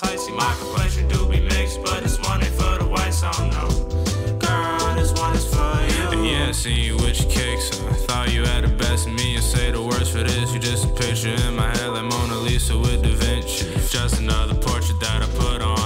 payments on my tight, see my complexion do be mixed, but it's one ain't for the white, so no. Girl, this one is for you. Yeah, I seen you with your kicks. I thought you had the best in me. You say the words for this. You just a picture in my head like Mona Lisa with Da Vinci. Just another portrait that I put on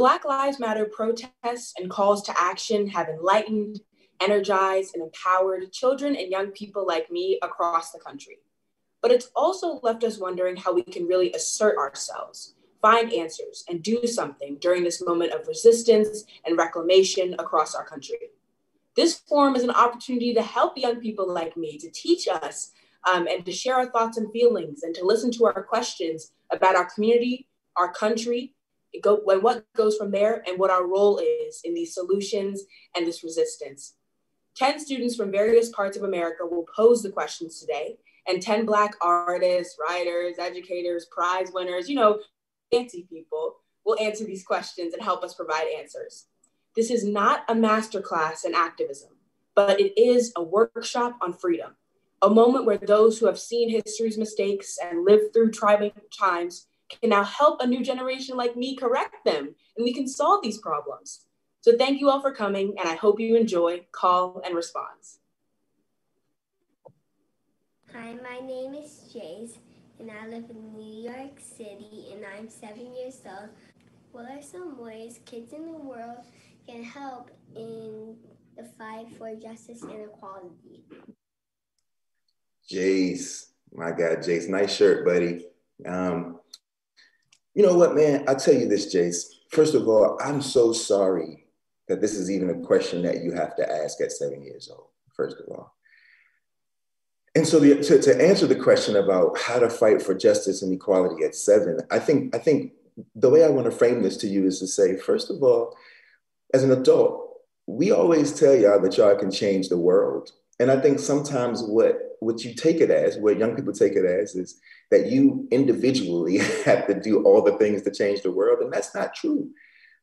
Black Lives Matter protests and calls to action have enlightened, energized, and empowered children and young people like me across the country. But it's also left us wondering how we can really assert ourselves, find answers, and do something during this moment of resistance and reclamation across our country. This forum is an opportunity to help young people like me to teach us um, and to share our thoughts and feelings and to listen to our questions about our community, our country, go, and what goes from there and what our role is in these solutions and this resistance. 10 students from various parts of America will pose the questions today, and 10 Black artists, writers, educators, prize winners, you know, fancy people will answer these questions and help us provide answers. This is not a masterclass in activism, but it is a workshop on freedom, a moment where those who have seen history's mistakes and lived through trying times can now help a new generation like me correct them, and we can solve these problems. So thank you all for coming, and I hope you enjoy Call and Response. Hi, my name is Jace, and I live in New York City, and I'm seven years old. What are some ways kids in the world can help in the fight for justice and equality? Jace, my God, Jace, nice shirt, buddy. Um, you know what, man? I'll tell you this, Jace. First of all, I'm so sorry that this is even a question that you have to ask at seven years old, first of all. And so the, to, to answer the question about how to fight for justice and equality at seven, I think, I think the way I want to frame this to you is to say, first of all, as an adult, we always tell y'all that y'all can change the world. And I think sometimes what, what you take it as, what young people take it as, is that you individually have to do all the things to change the world. And that's not true.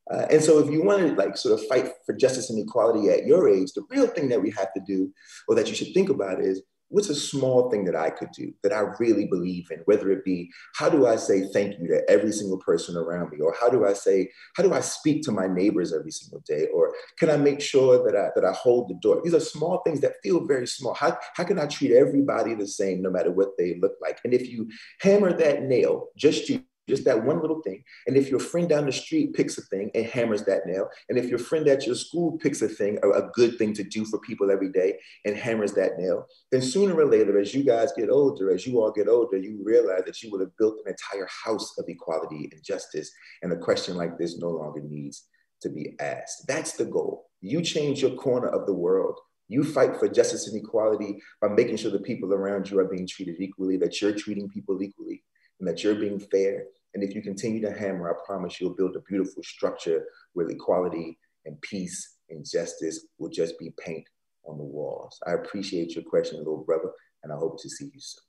Uh, and so if you want to like sort of fight for justice and equality at your age, the real thing that we have to do, or that you should think about is, what's a small thing that I could do that I really believe in? Whether it be, how do I say thank you to every single person around me? Or how do I say, how do I speak to my neighbors every single day? Or can I make sure that I, that I hold the door? These are small things that feel very small. How, how can I treat everybody the same no matter what they look like? And if you hammer that nail, just you, just that one little thing. And if your friend down the street picks a thing and hammers that nail, and if your friend at your school picks a thing, a, a good thing to do for people every day and hammers that nail, then sooner or later, as you guys get older, as you all get older, you realize that you will have built an entire house of equality and justice. And a question like this no longer needs to be asked. That's the goal. You change your corner of the world. You fight for justice and equality by making sure the people around you are being treated equally, that you're treating people equally, and that you're being fair and if you continue to hammer, I promise you'll build a beautiful structure where equality and peace and justice will just be paint on the walls. I appreciate your question, little brother, and I hope to see you soon.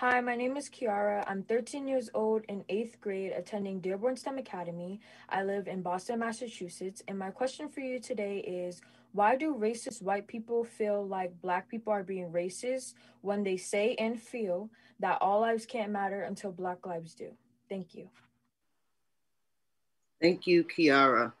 Hi, my name is Kiara. I'm 13 years old in eighth grade attending Dearborn STEM Academy. I live in Boston, Massachusetts. And my question for you today is why do racist white people feel like black people are being racist when they say and feel that all lives can't matter until black lives do? Thank you. Thank you, Kiara.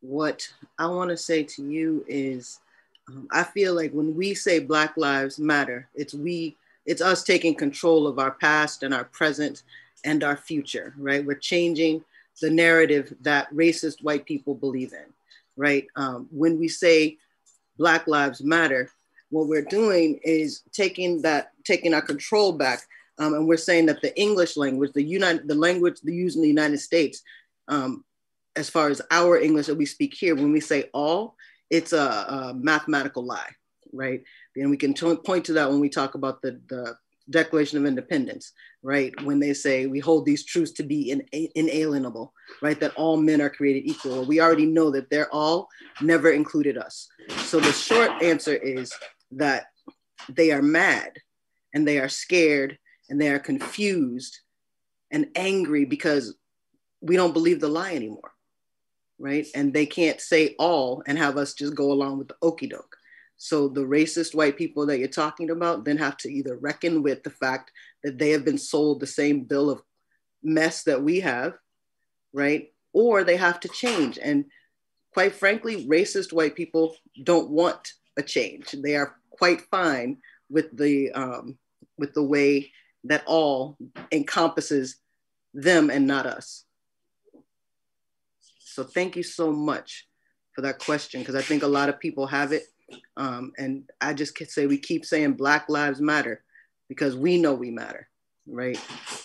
What I want to say to you is um, I feel like when we say Black Lives Matter, it's we it's us taking control of our past and our present and our future, right? We're changing the narrative that racist white people believe in, right? Um, when we say Black Lives Matter, what we're doing is taking that, taking our control back, um, and we're saying that the English language, the United, the language used in the United States, um, as far as our English that we speak here, when we say all, it's a, a mathematical lie, right? And we can t- point to that when we talk about the, the Declaration of Independence, right? When they say we hold these truths to be in, inalienable, right? That all men are created equal. We already know that they're all never included us. So the short answer is that they are mad and they are scared and they are confused and angry because we don't believe the lie anymore, right? And they can't say all and have us just go along with the okey doke. So the racist white people that you're talking about then have to either reckon with the fact that they have been sold the same bill of mess that we have, right? Or they have to change. And quite frankly, racist white people don't want a change. They are quite fine with the um, with the way that all encompasses them and not us. So thank you so much for that question because I think a lot of people have it um, and I just can say we keep saying Black Lives Matter because we know we matter, right?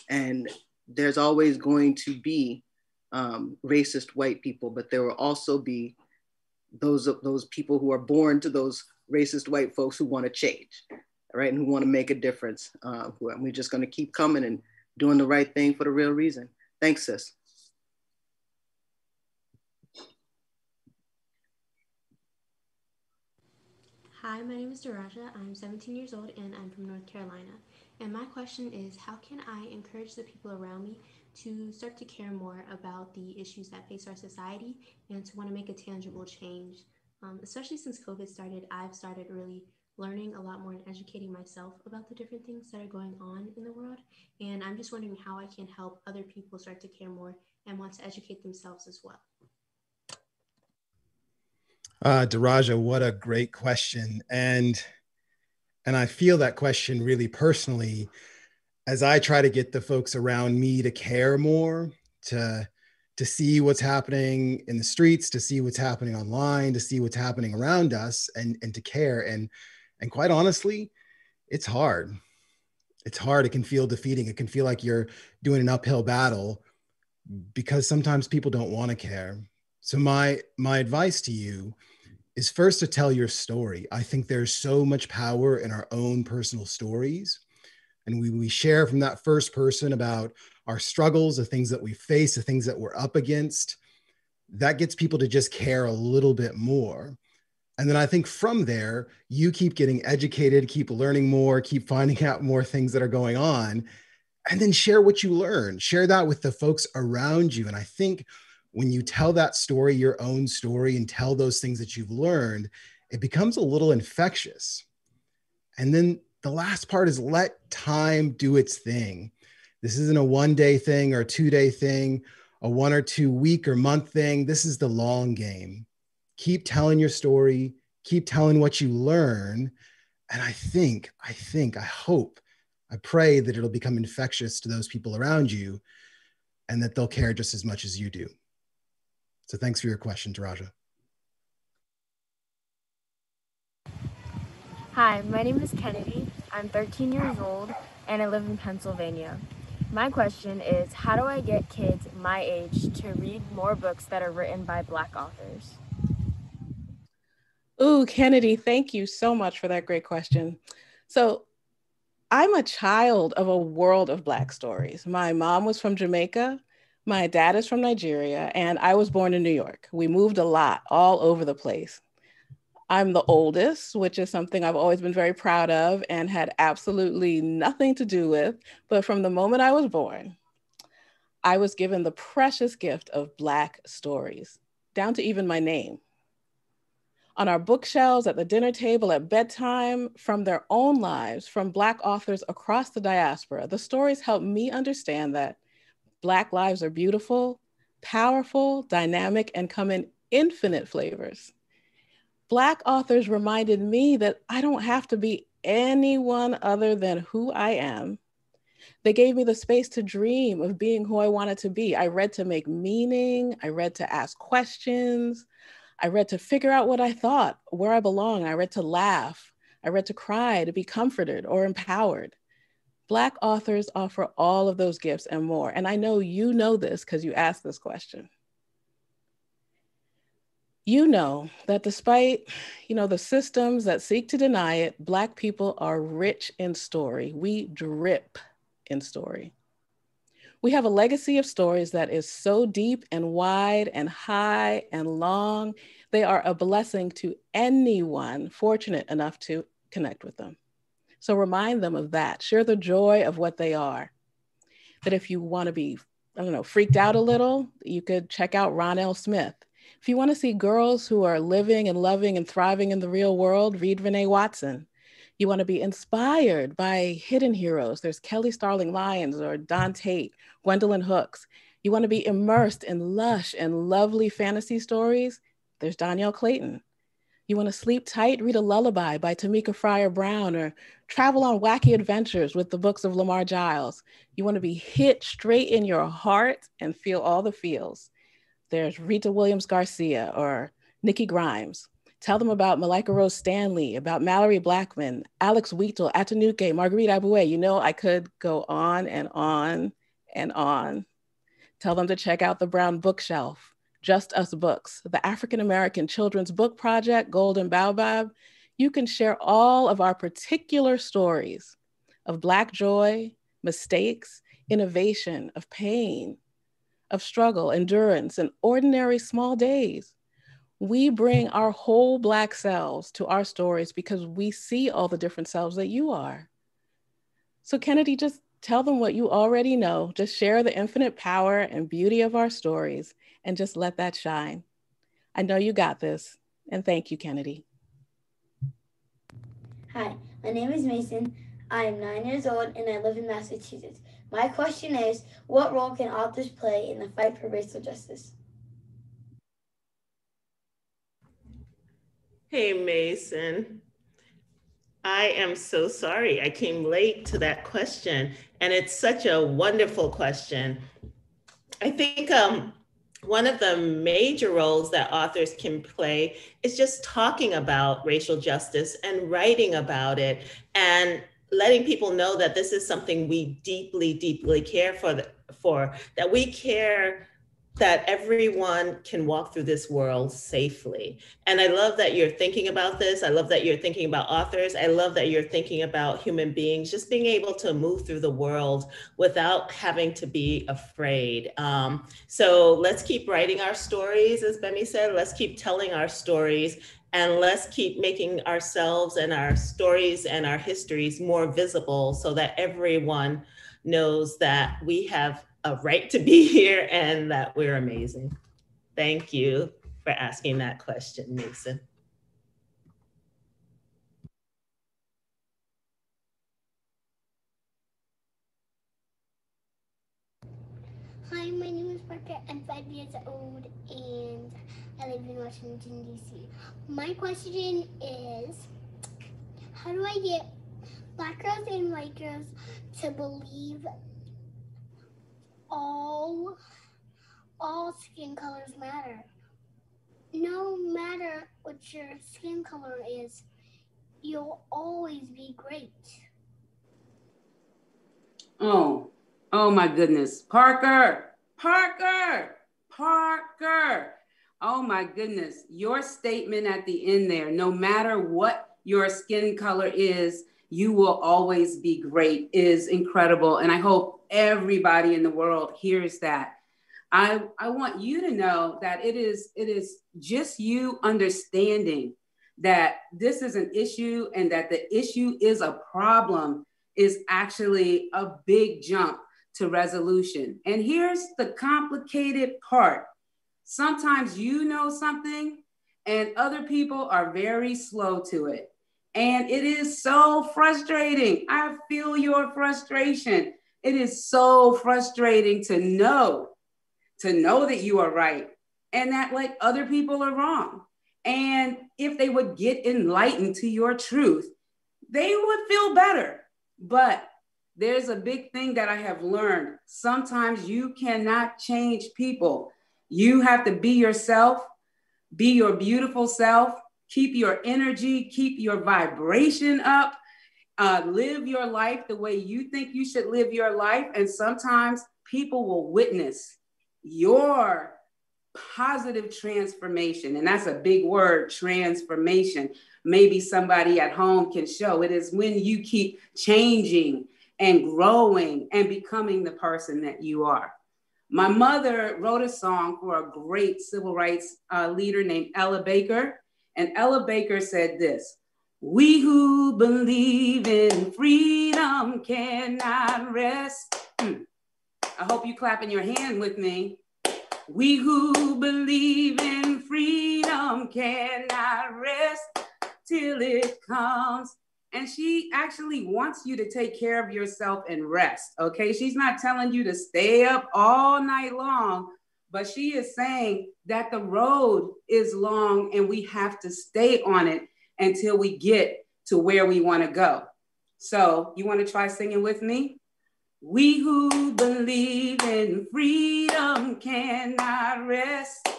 And there's always going to be um, racist white people, but there will also be those of those people who are born to those racist white folks who want to change, right, and who want to make a difference. Uh, we're just going to keep coming and doing the right thing for the real reason. Thanks, sis. Hi, my name is Daraja. I'm 17 years old and I'm from North Carolina. And my question is how can I encourage the people around me to start to care more about the issues that face our society and to want to make a tangible change? Um, especially since COVID started, I've started really learning a lot more and educating myself about the different things that are going on in the world. And I'm just wondering how I can help other people start to care more and want to educate themselves as well. Uh, Daraja, what a great question. And and I feel that question really personally as I try to get the folks around me to care more, to to see what's happening in the streets, to see what's happening online, to see what's happening around us and and to care. And and quite honestly, it's hard. It's hard. It can feel defeating. It can feel like you're doing an uphill battle because sometimes people don't want to care. So my my advice to you is first to tell your story. I think there's so much power in our own personal stories. And we, we share from that first person about our struggles, the things that we face, the things that we're up against. That gets people to just care a little bit more. And then I think from there, you keep getting educated, keep learning more, keep finding out more things that are going on, and then share what you learn. Share that with the folks around you. And I think when you tell that story, your own story, and tell those things that you've learned, it becomes a little infectious. And then the last part is let time do its thing. This isn't a one day thing or a two day thing, a one or two week or month thing. This is the long game. Keep telling your story, keep telling what you learn. And I think, I think, I hope, I pray that it'll become infectious to those people around you and that they'll care just as much as you do. So thanks for your question, Daraja. Hi, my name is Kennedy. I'm 13 years old and I live in Pennsylvania. My question is how do I get kids my age to read more books that are written by Black authors? Ooh, Kennedy, thank you so much for that great question. So, I'm a child of a world of Black stories. My mom was from Jamaica my dad is from Nigeria, and I was born in New York. We moved a lot all over the place. I'm the oldest, which is something I've always been very proud of and had absolutely nothing to do with. But from the moment I was born, I was given the precious gift of Black stories, down to even my name. On our bookshelves, at the dinner table, at bedtime, from their own lives, from Black authors across the diaspora, the stories helped me understand that Black lives are beautiful, powerful, dynamic, and come in infinite flavors. Black authors reminded me that I don't have to be anyone other than who I am, They gave me the space to dream of being who I wanted to be. I read to make meaning, I read to ask questions, I read to figure out what I thought, where I belong. I read to laugh, I read to cry, to be comforted or empowered. Black authors offer all of those gifts and more. And I know you know this because you asked this question. You know that despite you know the systems that seek to deny it black people are rich in story. We drip in story. We have a legacy of stories that is so deep and wide and high and long. They are a blessing to anyone fortunate enough to connect with them so remind them of that share the joy of what they are that if you want to be i don't know freaked out a little you could check out ron l smith if you want to see girls who are living and loving and thriving in the real world, read Renee Watson. You want to be inspired by hidden heroes. There's Kelly Starling Lyons or Don Tate, Gwendolyn Hooks. You want to be immersed in lush and lovely fantasy stories. There's Dhonielle Clayton. You want to sleep tight? Read a lullaby by Tameka Fryer Brown or travel on wacky adventures with the books of Lamar Giles. You want to be hit straight in your heart and feel all the feels. There's Rita Williams Garcia or Nikki Grimes. Tell them about Malaika Rose Stanley, about Malorie Blackman, Alex Wheatle, Atinuke, Marguerite Abouet. You know, I could go on and on and on. Tell them to check out the Brown Bookshelf, Just Us Books, the African American Children's Book Project, Golden Baobab. You can share all of our particular stories of Black joy, mistakes, innovation, of pain, of struggle, endurance, and ordinary small days. We bring our whole Black selves to our stories because we see all the different selves that you are. So, Kennedy, just tell them what you already know. Just share the infinite power and beauty of our stories and just let that shine. I know you got this. And thank you, Kennedy. Hi, my name is Mason. I am nine years old and I live in Massachusetts. My question is what role can authors play in the fight for racial justice? Hey, Mason. I am so sorry I came late to that question, and it's such a wonderful question. I think um, one of the major roles that authors can play is just talking about racial justice and writing about it and letting people know that this is something we deeply, deeply care for, the, for that we care that everyone can walk through this world safely. And I love that you're thinking about this. I love that you're thinking about authors. I love that you're thinking about human beings, just being able to move through the world without having to be afraid. Um, so let's keep writing our stories, as Bemi said. Let's keep telling our stories and let's keep making ourselves and our stories and our histories more visible so that everyone knows that we have a right to be here and that we're amazing. Thank you for asking that question, Mason. Hi, my name is Parker. I'm five years old and I live in Washington, D.C. My question is How do I get black girls and white girls to believe all all skin colors matter? No matter what your skin color is, you'll always be great. Oh, oh my goodness. Parker, Parker, Parker. Oh my goodness. Your statement at the end there, no matter what your skin color is, you will always be great, is incredible. And I hope everybody in the world hears that. I, I want you to know that it is it is just you understanding that this is an issue and that the issue is a problem is actually a big jump to resolution. And here's the complicated part Sometimes you know something and other people are very slow to it. And it is so frustrating. I feel your frustration. It is so frustrating to know, to know that you are right and that like other people are wrong. And if they would get enlightened to your truth, they would feel better. But there's a big thing that I have learned. Sometimes you cannot change people. You have to be yourself, be your beautiful self, keep your energy, keep your vibration up, uh, live your life the way you think you should live your life. And sometimes people will witness your positive transformation. And that's a big word transformation. Maybe somebody at home can show it is when you keep changing and growing and becoming the person that you are. My mother wrote a song for a great civil rights uh, leader named Ella Baker. And Ella Baker said this We who believe in freedom cannot rest. Hmm. I hope you clapping your hand with me. We who believe in freedom cannot rest till it comes. And she actually wants you to take care of yourself and rest. Okay. She's not telling you to stay up all night long, but she is saying that the road is long and we have to stay on it until we get to where we want to go. So, you want to try singing with me? We who believe in freedom cannot rest.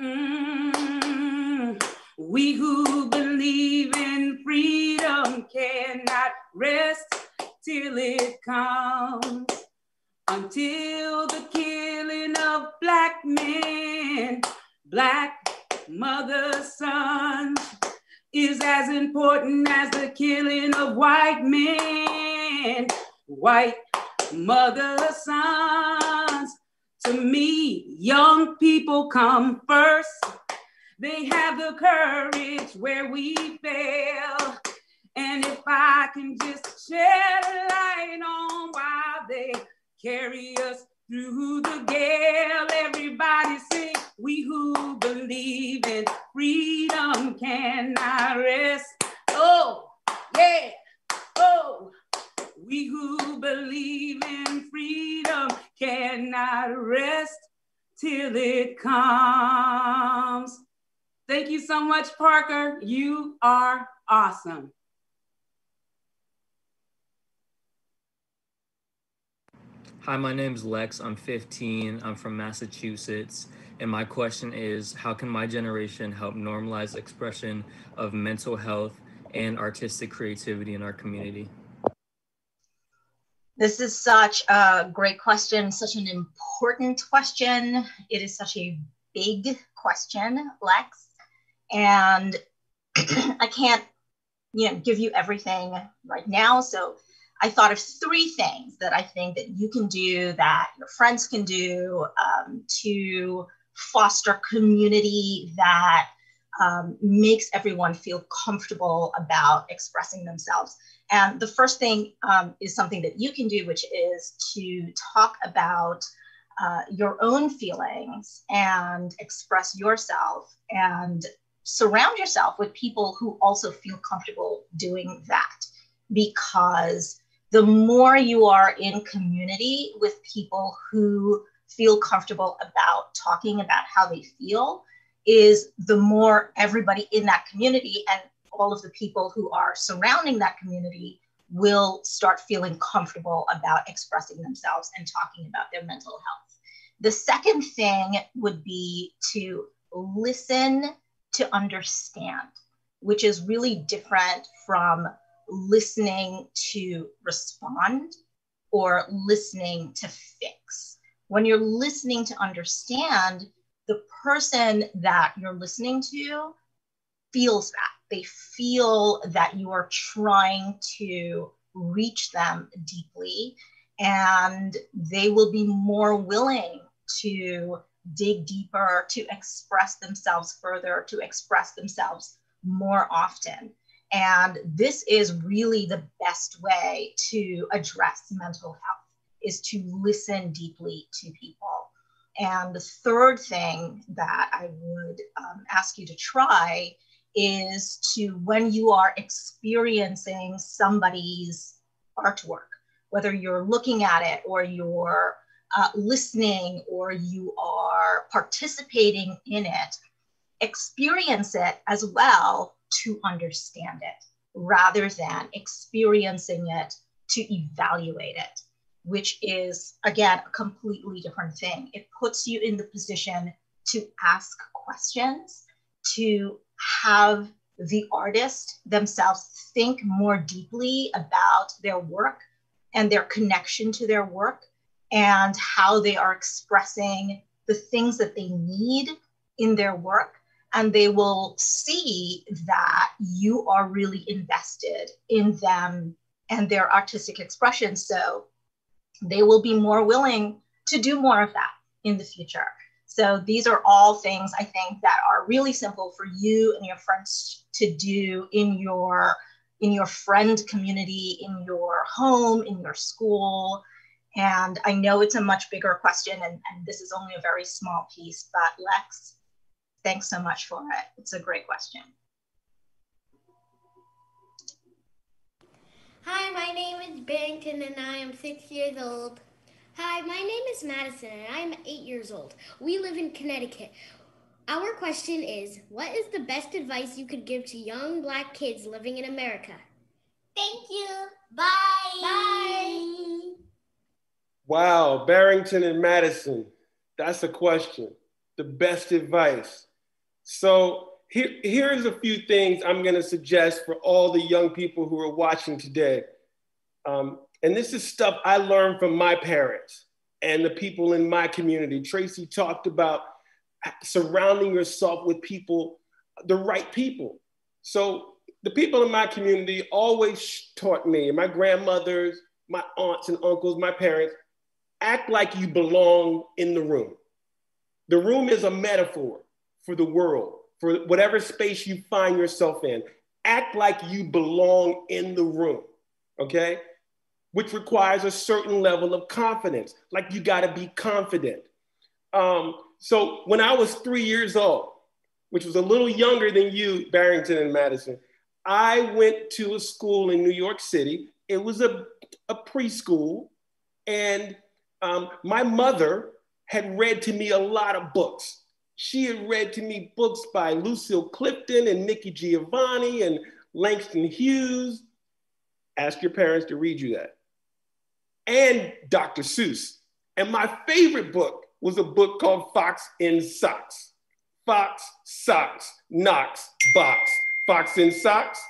Mm. We who believe in freedom cannot rest till it comes. Until the killing of black men, black mother sons is as important as the killing of white men white mother sons. To me, young people come first. They have the courage where we fail. And if I can just shed a light on why they carry us through the gale, everybody sing. We who believe in freedom cannot rest. Oh, yeah. Oh, we who believe in freedom cannot rest till it comes. Thank you so much, Parker. You are awesome. Hi, my name is Lex. I'm 15. I'm from Massachusetts. And my question is How can my generation help normalize expression of mental health and artistic creativity in our community? This is such a great question, such an important question. It is such a big question, Lex. And I can't, you know, give you everything right now. So I thought of three things that I think that you can do, that your friends can do um, to foster community that um, makes everyone feel comfortable about expressing themselves. And the first thing um, is something that you can do, which is to talk about uh, your own feelings and express yourself and surround yourself with people who also feel comfortable doing that. Because the more you are in community with people who feel comfortable about talking about how they feel, is the more everybody in that community and all of the people who are surrounding that community will start feeling comfortable about expressing themselves and talking about their mental health. The second thing would be to listen to understand, which is really different from listening to respond or listening to fix. When you're listening to understand, the person that you're listening to feels that. They feel that you are trying to reach them deeply, and they will be more willing to dig deeper, to express themselves further, to express themselves more often. And this is really the best way to address mental health is to listen deeply to people. And the third thing that I would um, ask you to try is to when you are experiencing somebody's artwork, whether you're looking at it or you're uh, listening or you are participating in it, experience it as well to understand it rather than experiencing it to evaluate it, which is, again, a completely different thing. It puts you in the position to ask questions, to have the artist themselves think more deeply about their work and their connection to their work and how they are expressing the things that they need in their work. And they will see that you are really invested in them and their artistic expression. So they will be more willing to do more of that in the future. So these are all things I think that are really simple for you and your friends to do in your in your friend community, in your home, in your school. And I know it's a much bigger question, and, and this is only a very small piece, but Lex, thanks so much for it. It's a great question. Hi, my name is Barrington and I am six years old. Hi, my name is Madison and I'm eight years old. We live in Connecticut. Our question is What is the best advice you could give to young black kids living in America? Thank you. Bye. Bye. Wow, Barrington and Madison. That's a question. The best advice. So here, here's a few things I'm going to suggest for all the young people who are watching today. Um, and this is stuff I learned from my parents and the people in my community. Tracy talked about surrounding yourself with people, the right people. So the people in my community always taught me, my grandmothers, my aunts and uncles, my parents, act like you belong in the room. The room is a metaphor for the world, for whatever space you find yourself in. Act like you belong in the room, okay? Which requires a certain level of confidence. Like you gotta be confident. Um, so when I was three years old, which was a little younger than you, Barrington and Madison, I went to a school in New York City. It was a, a preschool. And um, my mother had read to me a lot of books. She had read to me books by Lucille Clifton and Nikki Giovanni and Langston Hughes. Ask your parents to read you that. And Dr. Seuss. And my favorite book was a book called Fox in Socks. Fox, socks, Knox, box. Fox in socks,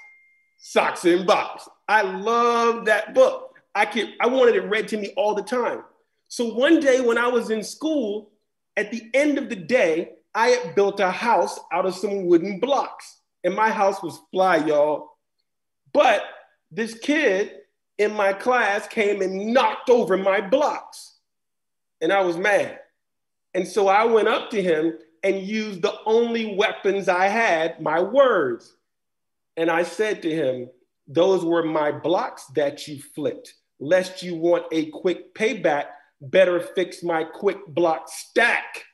socks in box. I love that book. I could, I wanted it read to me all the time. So one day when I was in school, at the end of the day, I had built a house out of some wooden blocks. And my house was fly, y'all. But this kid in my class came and knocked over my blocks. And I was mad. And so I went up to him and used the only weapons I had, my words. And I said to him, Those were my blocks that you flipped. Lest you want a quick payback, better fix my quick block stack.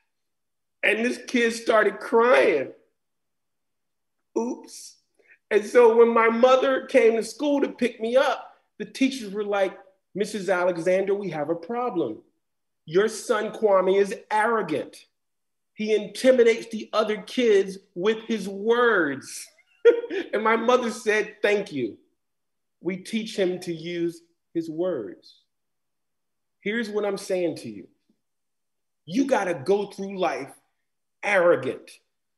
And this kid started crying. Oops. And so when my mother came to school to pick me up, the teachers were like, Mrs. Alexander, we have a problem. Your son Kwame is arrogant. He intimidates the other kids with his words. and my mother said, Thank you. We teach him to use his words. Here's what I'm saying to you you got to go through life arrogant,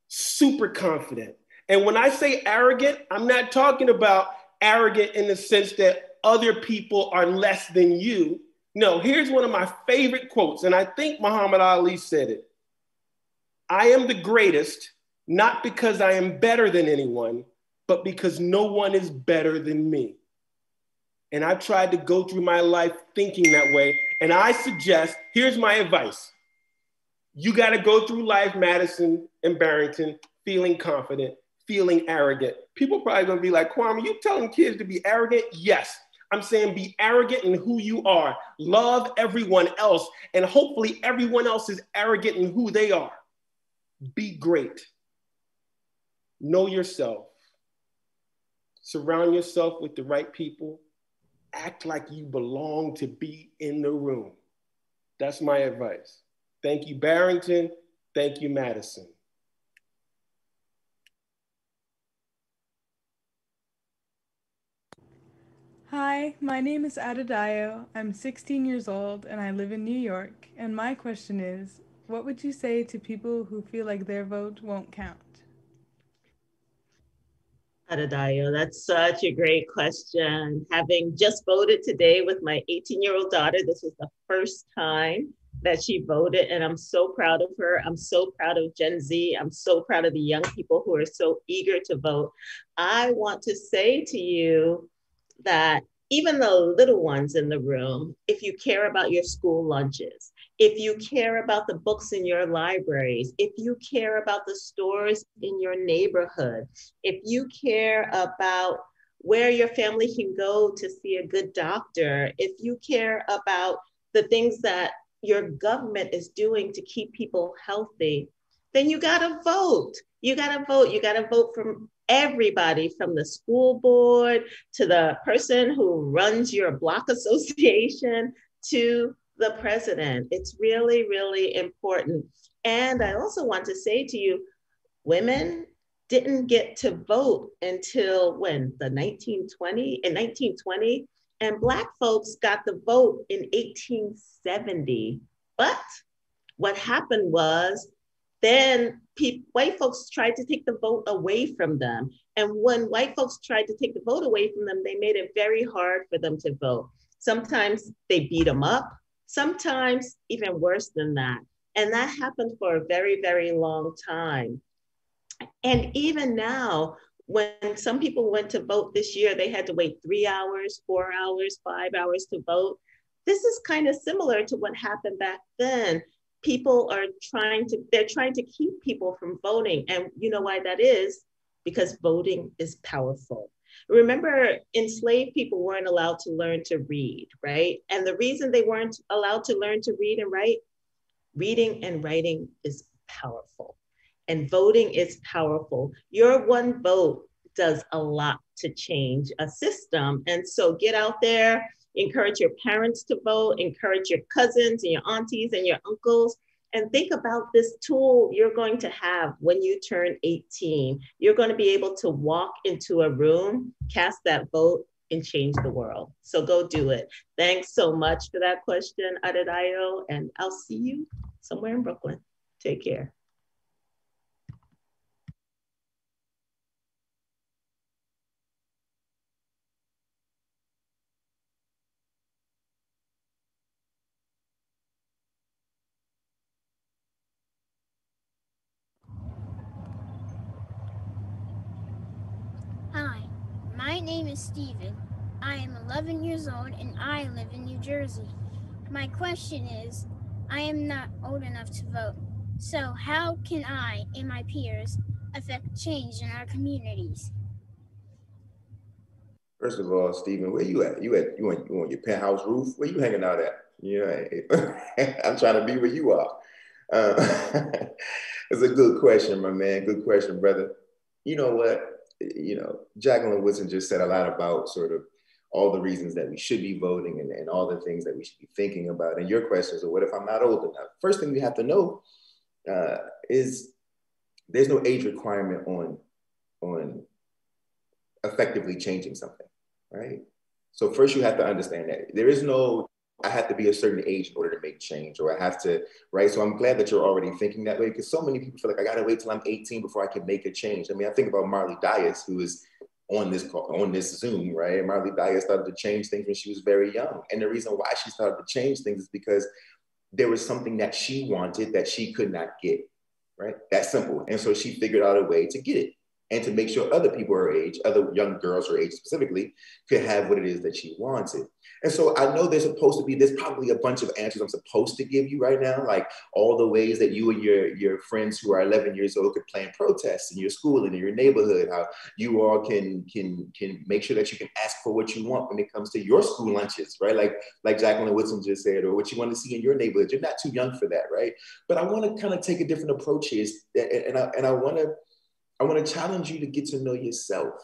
super confident. And when I say arrogant, I'm not talking about arrogant in the sense that other people are less than you. No, here's one of my favorite quotes, and I think Muhammad Ali said it I am the greatest, not because I am better than anyone, but because no one is better than me. And I've tried to go through my life thinking that way. And I suggest here's my advice you got to go through life, Madison and Barrington, feeling confident, feeling arrogant. People probably gonna be like, Kwame, you telling kids to be arrogant? Yes, I'm saying be arrogant in who you are. Love everyone else, and hopefully everyone else is arrogant in who they are. Be great. Know yourself. Surround yourself with the right people. Act like you belong to be in the room. That's my advice. Thank you, Barrington. Thank you, Madison. Hi, my name is Adadayo. I'm 16 years old and I live in New York. And my question is what would you say to people who feel like their vote won't count? Adadayo, that's such a great question. Having just voted today with my 18 year old daughter, this was the first time that she voted, and I'm so proud of her. I'm so proud of Gen Z. I'm so proud of the young people who are so eager to vote. I want to say to you that even the little ones in the room, if you care about your school lunches, if you care about the books in your libraries, if you care about the stores in your neighborhood, if you care about where your family can go to see a good doctor, if you care about the things that your government is doing to keep people healthy, then you got to vote. You got to vote. You got to vote from everybody from the school board to the person who runs your block association to the president. It's really, really important. And I also want to say to you, women didn't get to vote until when the 1920 in 1920 and black folks got the vote in 1870 but what happened was then white folks tried to take the vote away from them. And when white folks tried to take the vote away from them, they made it very hard for them to vote. Sometimes they beat them up, sometimes even worse than that. And that happened for a very, very long time. And even now, when some people went to vote this year, they had to wait three hours, four hours, five hours to vote. This is kind of similar to what happened back then. People are trying to they're trying to keep people from voting. And you know why that is? Because voting is powerful. Remember enslaved people weren't allowed to learn to read right? And the reason they weren't allowed to learn to read and write reading and writing is powerful and voting is powerful your one vote does a lot to change a system and so get out there encourage your parents to vote, encourage your cousins and your aunties and your uncles. And think about this tool you're going to have when you turn 18. You're going to be able to walk into a room, cast that vote, and change the world. So go do it. Thanks so much for that question, Adadayo, and I'll see you somewhere in Brooklyn. Take care. Hi, my name is Steven. I am 11 years old and I live in New Jersey. My question is I am not old enough to vote. So, how can I and my peers affect change in our communities? First of all, Stephen, where you at? You at you on, you on your penthouse roof? Where you hanging out at? You know, I'm trying to be where you are. Uh, it's a good question, my man. Good question, brother. You know what? You know, Jacqueline Woodson just said a lot about sort of all the reasons that we should be voting and, and all the things that we should be thinking about. And your question is, well, what if I'm not old enough? First thing we have to know uh, is there's no age requirement on, on effectively changing something, right? So first you have to understand that there is no I have to be a certain age in order to make change, or I have to, right? So I'm glad that you're already thinking that way because so many people feel like I gotta wait till I'm 18 before I can make a change. I mean, I think about Marley Dias, who is on this call, on this Zoom, right? Marley Dias started to change things when she was very young. And the reason why she started to change things is because there was something that she wanted that she could not get, right? That simple. And so she figured out a way to get it and to make sure other people her age, other young girls her age specifically, could have what it is that she wanted. And so I know there's supposed to be, there's probably a bunch of answers I'm supposed to give you right now, like all the ways that you and your, your friends who are 11 years old could plan protests in your school and in your neighborhood, how you all can, can, can make sure that you can ask for what you want when it comes to your school lunches, right? Like, like Jacqueline Woodson just said, or what you want to see in your neighborhood. You're not too young for that, right? But I want to kind of take a different approach here. And I, and I want to, I want to challenge you to get to know yourself.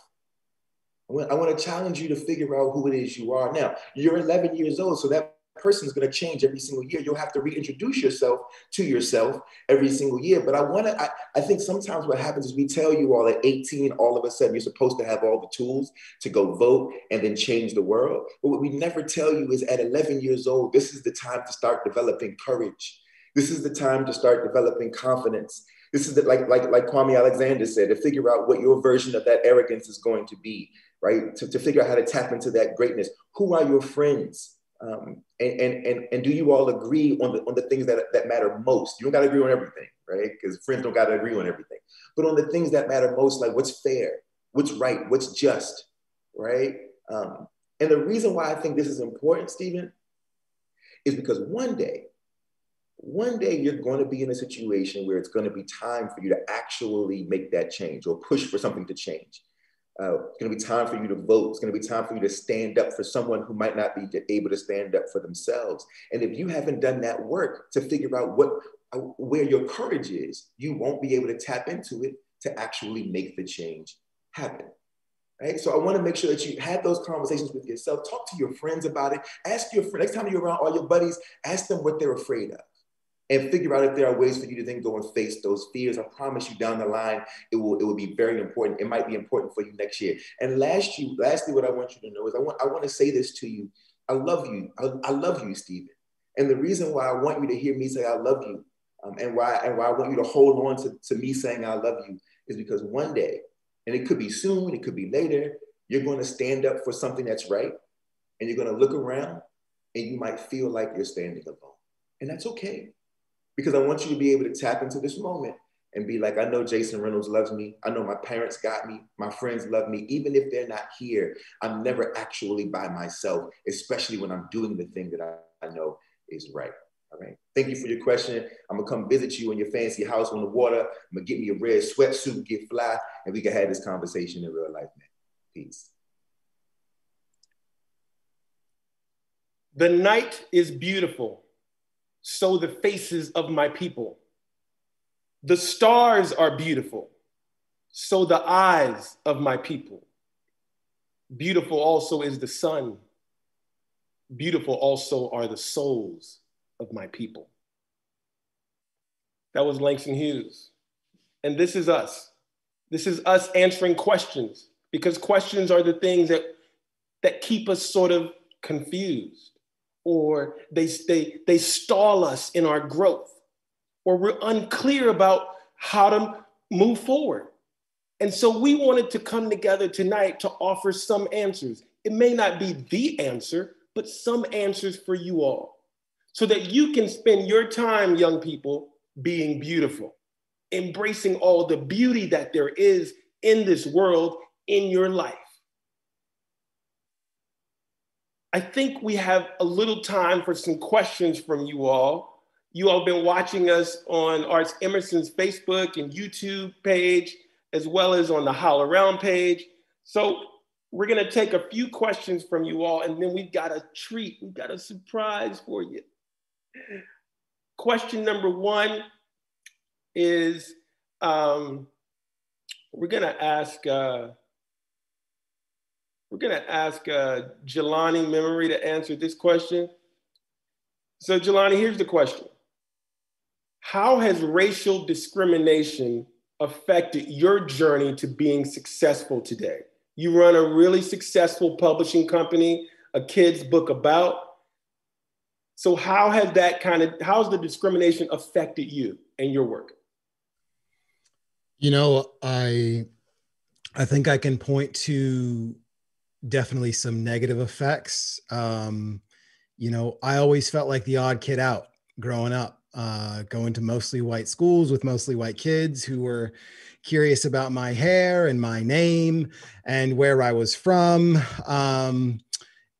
I want, to challenge you to figure out who it is you are. Now, you're 11 years old, so that person is going to change every single year. You'll have to reintroduce yourself to yourself every single year. But I want to, I, I think sometimes what happens is we tell you all at 18, all of a sudden you're supposed to have all the tools to go vote and then change the world. But what we never tell you is at 11 years old, this is the time to start developing courage. This is the time to start developing confidence. This is the, like, like, like Kwame Alexander said, to figure out what your version of that arrogance is going to be, right? To, to figure out how to tap into that greatness. Who are your friends? Um, and, and, and, and do you all agree on the, on the things that, that matter most? You don't got to agree on everything, right? Because friends don't got to agree on everything. But on the things that matter most, like what's fair, what's right, what's just, right? Um, and the reason why I think this is important, Stephen, is because one day, one day you're going to be in a situation where it's going to be time for you to actually make that change or push for something to change. Uh, it's going to be time for you to vote. It's going to be time for you to stand up for someone who might not be able to stand up for themselves. And if you haven't done that work to figure out what uh, where your courage is, you won't be able to tap into it to actually make the change happen. Right? So I want to make sure that you have those conversations with yourself. Talk to your friends about it. Ask your friend next time you're around all your buddies. Ask them what they're afraid of and figure out if there are ways for you to then go and face those fears. I promise you down the line, it will, it will be very important. It might be important for you next year. And last you, lastly, what I want you to know is I want, I want to say this to you. I love you. I, I love you, Stephen. And the reason why I want you to hear me say I love you um, and why and why I want you to hold on to, to me saying I love you is because one day, and it could be soon, it could be later, you're going to stand up for something that's right. And you're going to look around and you might feel like you're standing alone. And that's okay because I want you to be able to tap into this moment and be like, I know Jason Reynolds loves me. I know my parents got me. My friends love me. Even if they're not here, I'm never actually by myself, especially when I'm doing the thing that I, I know is right. All right. Thank you for your question. I'm gonna come visit you in your fancy house on the water. I'm gonna get me a red sweatsuit, get fly, and we can have this conversation in real life, man. Peace. The night is beautiful so the faces of my people. The stars are beautiful, so the eyes of my people. Beautiful also is the sun. Beautiful also are the souls of my people. That was Langston Hughes. And this is us. This is us answering questions because questions are the things that, that keep us sort of confused or they, they, they stall us in our growth, or we're unclear about how to move forward. And so we wanted to come together tonight to offer some answers. It may not be the answer, but some answers for you all so that you can spend your time, young people, being beautiful, embracing all the beauty that there is in this world in your life. I think we have a little time for some questions from you all. You all have been watching us on ArtsEmerson's Facebook and YouTube page, as well as on the HowlRound page. So we're gonna take a few questions from you all, and then we've got a treat, we've got a surprise for you. Question number one is um, we're gonna ask uh, we're gonna ask uh, Jelani Memory to answer this question. So Jelani, here's the question. How has racial discrimination affected your journey to being successful today? You run a really successful publishing company, a kid's book about. So how has that kind of, how's the discrimination affected you and your work? You know, I I think I can point to definitely some negative effects. Um, you know, I always felt like the odd kid out growing up, uh, going to mostly white schools with mostly white kids who were curious about my hair and my name and where I was from. Um,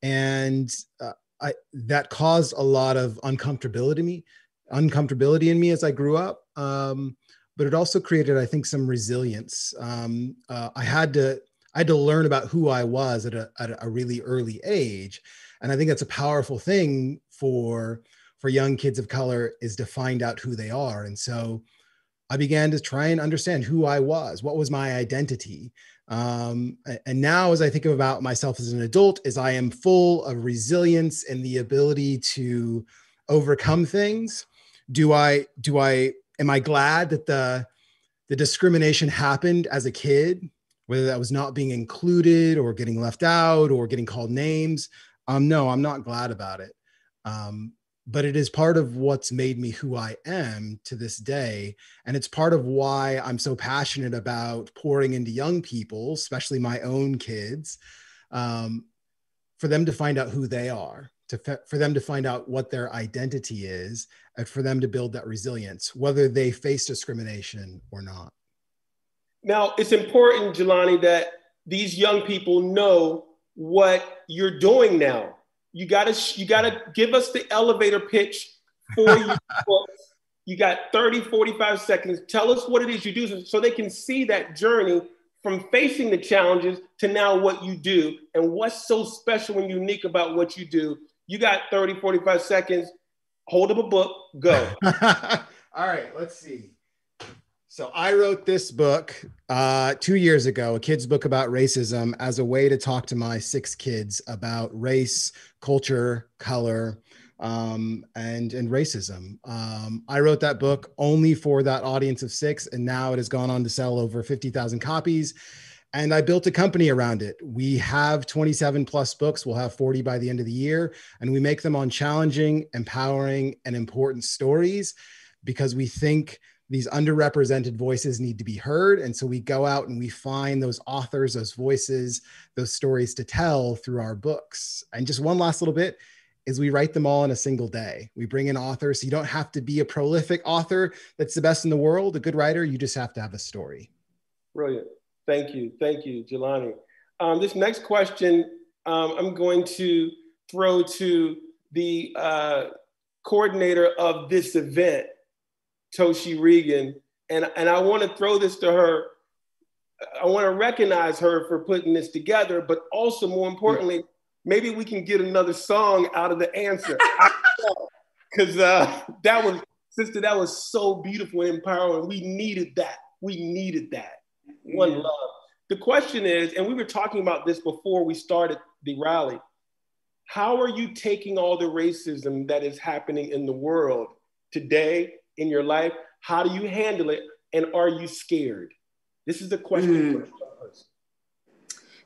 and uh, I, that caused a lot of uncomfortability me, uncomfortability in me as I grew up. Um, but it also created, I think, some resilience. Um, uh, I had to I had to learn about who I was at a, at a really early age. And I think that's a powerful thing for, for young kids of color is to find out who they are. And so I began to try and understand who I was, what was my identity. Um, and now, as I think about myself as an adult, is I am full of resilience and the ability to overcome things. Do I do I am I glad that the the discrimination happened as a kid, whether that was not being included or getting left out or getting called names? Um, no, I'm not glad about it. Um, but it is part of what's made me who I am to this day. And it's part of why I'm so passionate about pouring into young people, especially my own kids, um, for them to find out who they are, to for them to find out what their identity is, and for them to build that resilience, whether they face discrimination or not. Now, it's important, Jelani, that these young people know what you're doing now you gotta you gotta give us the elevator pitch for your book. You got 30, 45 seconds. Tell us what it is you do so they can see that journey from facing the challenges to now what you do and what's so special and unique about what you do. You got 30, 45 seconds. Hold up a book, go. All right, let's see. So I wrote this book uh, two years ago, a kid's book about racism, as a way to talk to my six kids about race, culture, color, um, and and racism. Um, I wrote that book only for that audience of six, and now it has gone on to sell over fifty thousand copies. And I built a company around it. We have 27 plus books. We'll have 40 by the end of the year. And we make them on challenging, empowering, and important stories because we think these underrepresented voices need to be heard. And so we go out and we find those authors, those voices, those stories to tell through our books. And just one last little bit is we write them all in a single day. We bring in authors. So you don't have to be a prolific author that's the best in the world, a good writer. You just have to have a story. Brilliant. Thank you. Thank you, Jelani. Um, this next question um, I'm going to throw to the uh, coordinator of this event. Toshi Reagon. And, and I want to throw this to her. I want to recognize her for putting this together, but also more importantly, maybe we can get another song out of the answer. Because uh, that was, sister, that was so beautiful and empowering. We needed that. We needed that. One love. The question is, and we were talking about this before we started the rally. How are you taking all the racism that is happening in the world today in your life? How do you handle it? And are you scared? This is the question. Mm.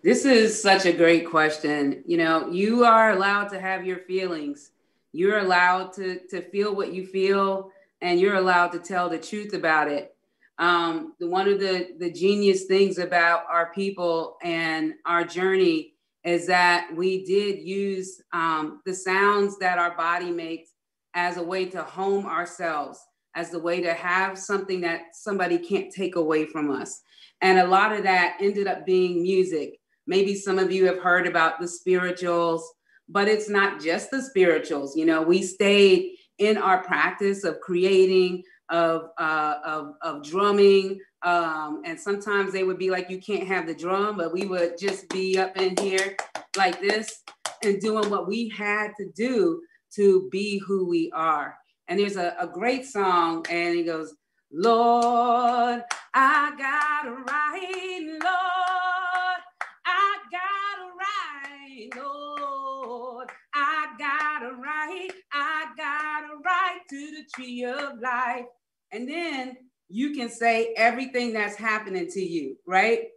This is such a great question. You know, you are allowed to have your feelings. You're allowed to, to feel what you feel, and you're allowed to tell the truth about it. Um, the, one of the, the genius things about our people and our journey is that we did use um, the sounds that our body makes as a way to home ourselves as the way to have something that somebody can't take away from us. And a lot of that ended up being music. Maybe some of you have heard about the spirituals, but it's not just the spirituals. You know, we stayed in our practice of creating, of, uh, of, of drumming. Um, and sometimes they would be like, you can't have the drum, but we would just be up in here like this and doing what we had to do to be who we are. And there's a, a great song, and he goes, Lord, I got a right, Lord, I got a right, Lord, I got a right, I got a right to the tree of life. And then you can say everything that's happening to you, right?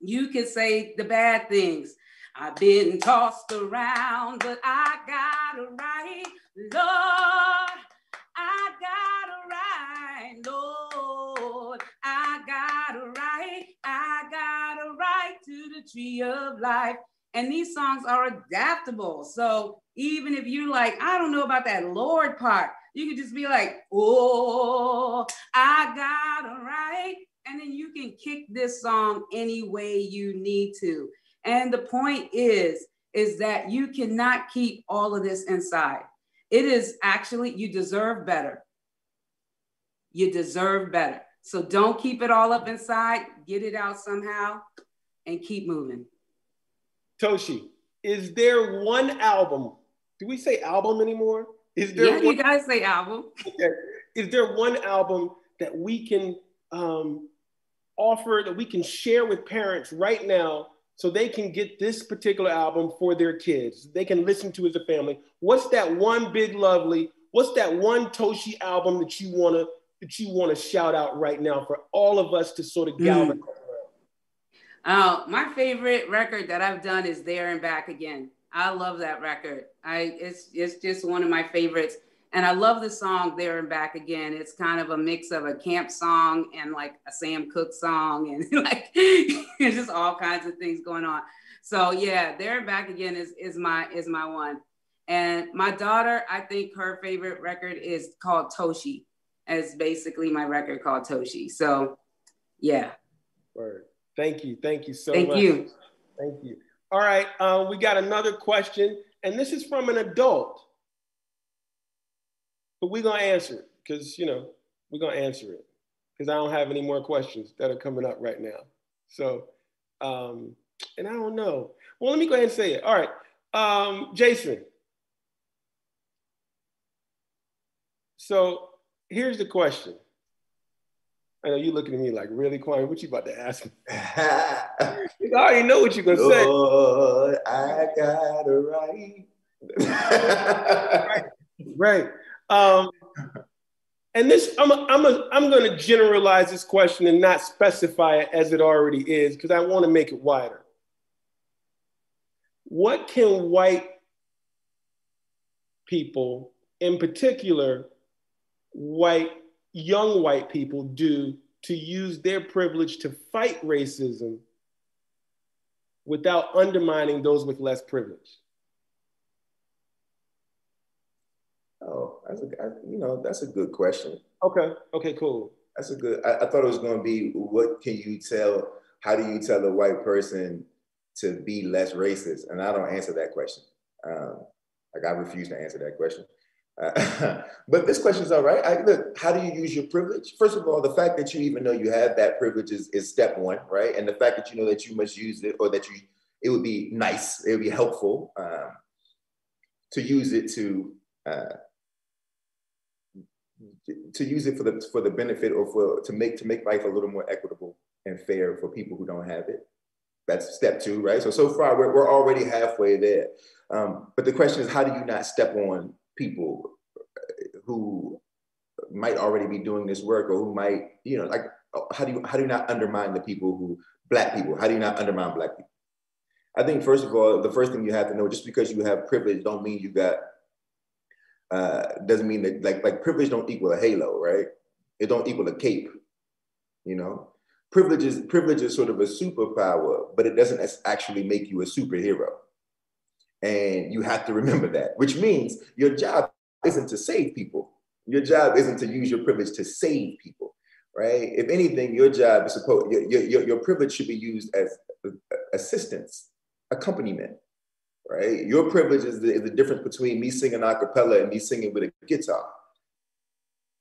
You can say the bad things. I've been tossed around, but I got a right, Lord. Tree of life. And these songs are adaptable. So even if you're like, I don't know about that Lord part, you can just be like, oh, I got a right. And then you can kick this song any way you need to. And the point is, is that you cannot keep all of this inside. It is actually, you deserve better. You deserve better. So don't keep it all up inside, get it out somehow and keep moving. Toshi, is there one album? Do we say album anymore? Is there yeah, one, you guys say album. Is there one album that we can um, offer, that we can share with parents right now so they can get this particular album for their kids? They can listen to as a family. What's that one big lovely? What's that one Toshi album that you wanna that you wanna shout out right now for all of us to sort of galvanize? Mm. Oh, my favorite record that I've done is There and Back Again. I love that record. I it's it's just one of my favorites. And I love the song There and Back Again. It's kind of a mix of a camp song and like a Sam Cooke song and like just all kinds of things going on. So yeah, There and Back Again is is my is my one. And my daughter, I think her favorite record is called Toshi. It's basically my record called Toshi. So yeah. Word. Thank you. Thank you so Thank much. you. Thank you. All right. Uh, we got another question, and this is from an adult. But we're going to answer it because, you know, we're going to answer it because I don't have any more questions that are coming up right now. So, um, and I don't know. Well, let me go ahead and say it. All right. Um, Jason. So here's the question. I know you looking at me like, really, Kwame? What you about to ask me? I already know what you're gonna say. Lord, I got it right. right. Right. Um, and this, I'm, a, I'm, a, I'm going to generalize this question and not specify it as it already is because I want to make it wider. What can white people, in particular, white young white people do to use their privilege to fight racism without undermining those with less privilege? Oh, that's a, I, you know, that's a good question. Okay. Okay. Cool. That's a good. I, I thought it was going to be, what can you tell? How do you tell a white person to be less racist? And I don't answer that question. Um, like I refuse to answer that question. But this question is all right. I, look, how do you use your privilege? First of all, the fact that you even know you have that privilege is, is step one, right? And the fact that you know that you must use it or that you, it would be nice, it would be helpful um, to use it to uh, to use it for the for the benefit or for to make to make life a little more equitable and fair for people who don't have it. That's step two, right? So so far we're, we're already halfway there. Um, but the question is, how do you not step on people who might already be doing this work or who might, you know, like how do you how do you not undermine the people who black people? How do you not undermine black people? I think first of all, the first thing you have to know, just because you have privilege, don't mean you got uh, doesn't mean that like like privilege don't equal a halo, right? It don't equal a cape, you know. Privilege is privilege is sort of a superpower, but it doesn't actually make you a superhero. And you have to remember that, which means your job isn't to save people. Your job isn't to use your privilege to save people, right? If anything, your job is supposed your, your, your privilege should be used as assistance, accompaniment, right? Your privilege is the, is the difference between me singing a cappella and me singing with a guitar,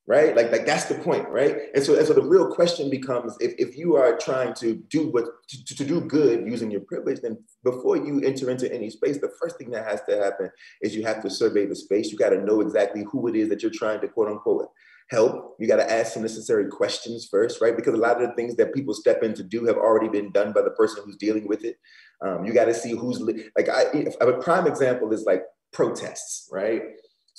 right? Like, like that's the point, right? And so, and so the real question becomes if, if you are trying to do what, to, to do good using your privilege, then before you enter into any space, the first thing that has to happen is you have to survey the space. You got to know exactly who it is that you're trying to quote unquote help. You got to ask some necessary questions first, right? Because a lot of the things that people step in to do have already been done by the person who's dealing with it. Um, you got to see who's like I, a prime example is like protests, right?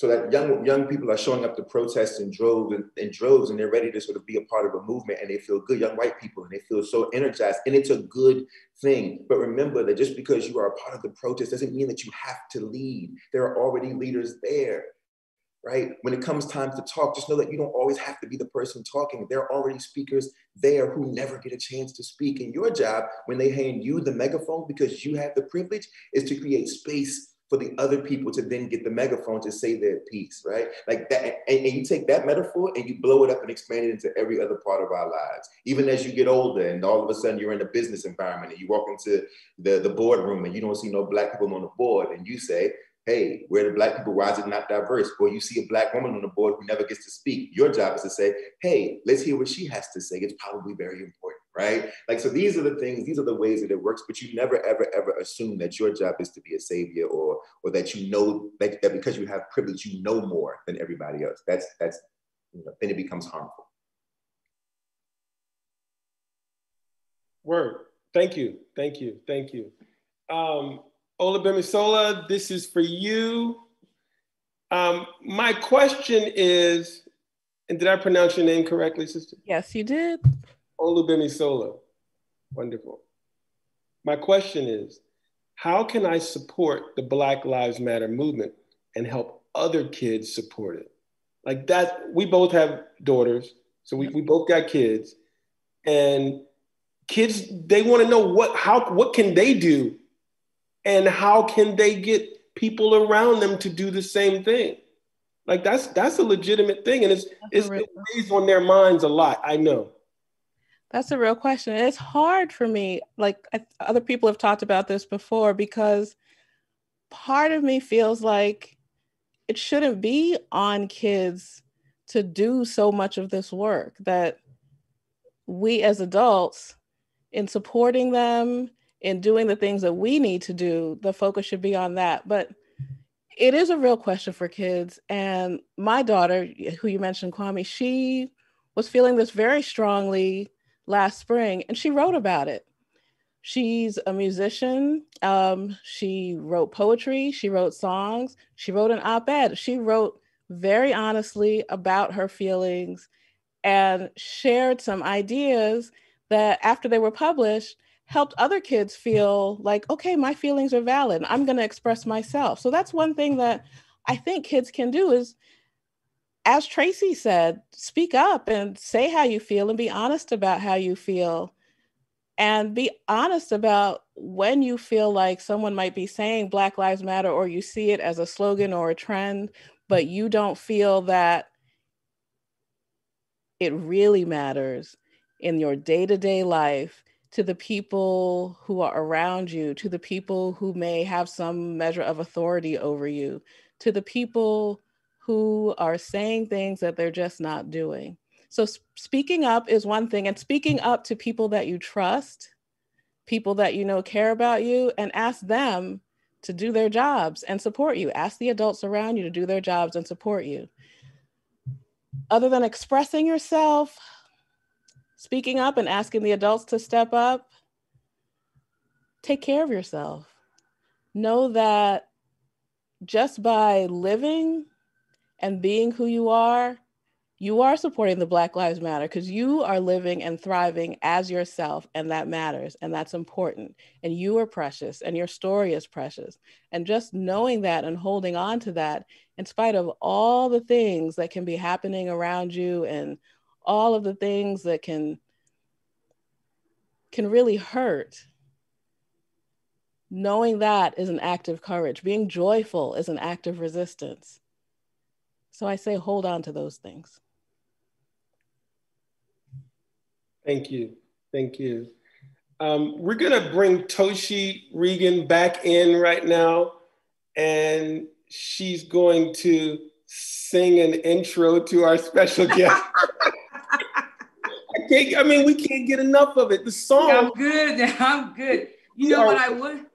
So that young young people are showing up to protest in droves and in droves, and they're ready to sort of be a part of a movement, and they feel good. Young white people, and they feel so energized, and it's a good thing. But remember that just because you are a part of the protest doesn't mean that you have to lead. There are already leaders there right? When it comes time to talk, just know that you don't always have to be the person talking. There are already speakers there who never get a chance to speak. And your job, when they hand you the megaphone, because you have the privilege, is to create space for the other people to then get the megaphone to say their piece, right? Like that, and, and, you take that metaphor and you blow it up and expand it into every other part of our lives. Even as you get older and all of a sudden you're in a business environment and you walk into the, the boardroom and you don't see no black people on the board and you say, hey, where the black people, why is it not diverse? Or you see a black woman on the board who never gets to speak. Your job is to say, hey, let's hear what she has to say. It's probably very important, right? Like, so these are the things, these are the ways that it works, but you never, ever, ever assume that your job is to be a savior or, or that you know, that, that because you have privilege, you know more than everybody else. That's, that's, you know, then it becomes harmful. Word. Thank you. Thank you. Thank you. Um, Olugbemisola, this is for you. Um, my question is, and did I pronounce your name correctly, sister? Yes, you did. Olugbemisola. Wonderful. My question is, how can I support the Black Lives Matter movement and help other kids support it? Like that, we both have daughters, so we, we both got kids. And kids, they want to know what how what can they do and how can they get people around them to do the same thing? Like that's that's a legitimate thing, and it's it's it weighs on their minds a lot. I know. That's a real question. It's hard for me. Like I, other people have talked about this before, because part of me feels like it shouldn't be on kids to do so much of this work. That we as adults, in supporting them, in doing the things that we need to do, the focus should be on that. But it is a real question for kids. And my daughter, who you mentioned, Kwame, she was feeling this very strongly last spring and she wrote about it. She's a musician. Um, she wrote poetry, she wrote songs, she wrote an op ed. She wrote very honestly about her feelings and shared some ideas that after they were published helped other kids feel like, okay, my feelings are valid. I'm going to express myself. So that's one thing that I think kids can do is, as Tracey said, speak up and say how you feel and be honest about how you feel. And be honest about when you feel like someone might be saying Black Lives Matter or you see it as a slogan or a trend, but you don't feel that it really matters in your day to day life to the people who are around you, to the people who may have some measure of authority over you, to the people who are saying things that they're just not doing. So, speaking up is one thing, and speaking up to people that you trust, people that you know care about you, and ask them to do their jobs and support you. Ask the adults around you to do their jobs and support you. Other than expressing yourself, speaking up and asking the adults to step up, take care of yourself. Know that just by living and being who you are, you are supporting the Black Lives Matter because you are living and thriving as yourself, and that matters and that's important. And you are precious, and your story is precious. And just knowing that and holding on to that, in spite of all the things that can be happening around you and all of the things that can can really hurt knowing that is an act of courage being joyful is an act of resistance so i say hold on to those things thank you thank you um, we're going to bring toshi reagon back in right now and she's going to sing an intro to our special guest I can't, I mean, we can't get enough of it. The song. I'm good. I'm good. You know what I would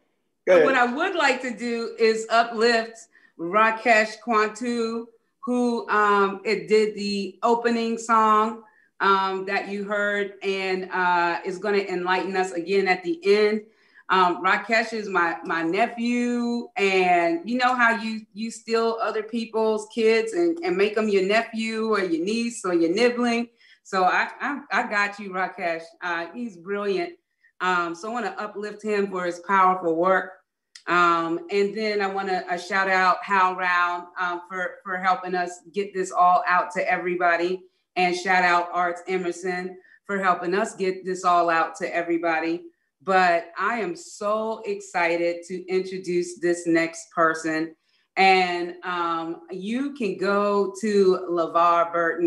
what I would like to do is uplift Rakesh Quantu, who um, it did the opening song um, that you heard and uh, is going to enlighten us again at the end. Um, Rakesh is my my nephew, and you know how you you steal other people's kids and, and make them your nephew or your niece or your nibbling. So I, I, I got you, Rakesh. Uh, he's brilliant. Um, so I want to uplift him for his powerful work. Um, and then I want to uh, shout out HowlRound um, for, for helping us get this all out to everybody. And shout out ArtsEmerson for helping us get this all out to everybody. But I am so excited to introduce this next person. And um, you can go to LeVar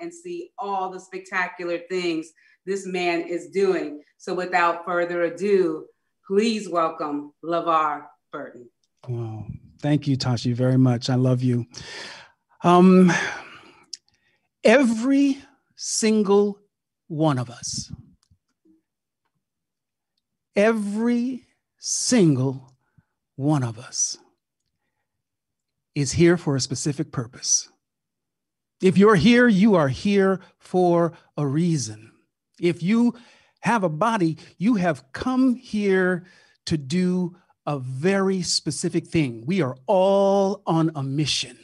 and see all the spectacular things this man is doing. So without further ado, please welcome LeVar Burton. Wow. Thank you, Toshi, very much. I love you. Um, every single one of us, every single one of us is here for a specific purpose. If you're here, you are here for a reason. If you have a body, you have come here to do a very specific thing. We are all on a mission,